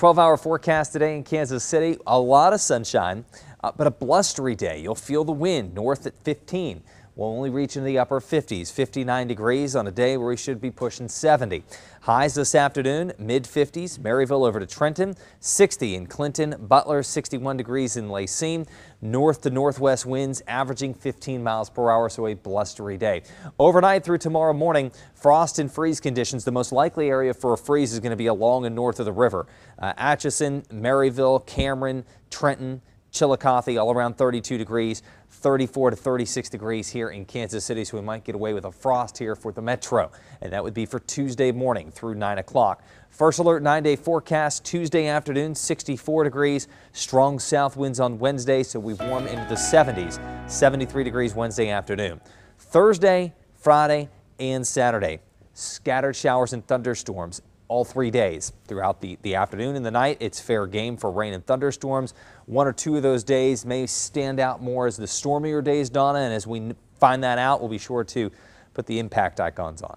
12 hour forecast today in Kansas City. A lot of sunshine, uh, but a blustery day. You'll feel the wind north at 15. We'll only reach into the upper 50s, 59 degrees on a day where we should be pushing 70. Highs this afternoon, mid 50s, Maryville over to Trenton, 60 in Clinton, Butler, 61 degrees in La Cygne, north to northwest winds averaging 15 miles per hour, so a blustery day. Overnight through tomorrow morning, frost and freeze conditions. The most likely area for a freeze is going to be along and north of the river. Uh, Atchison, Maryville, Cameron, Trenton, Chillicothe all around 32 degrees, 34 to 36 degrees here in Kansas City. So we might get away with a frost here for the metro. And that would be for Tuesday morning through 9 o'clock. First alert nine day forecast Tuesday afternoon 64 degrees. Strong south winds on Wednesday. So we warm into the 70s, 73 degrees Wednesday afternoon. Thursday, Friday, and Saturday. Scattered showers and thunderstorms all three days. Throughout the, the afternoon and the night, it's fair game for rain and thunderstorms. One or two of those days may stand out more as the stormier days, Donna, and as we find that out, we'll be sure to put the impact icons on.